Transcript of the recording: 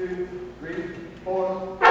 two, three, four.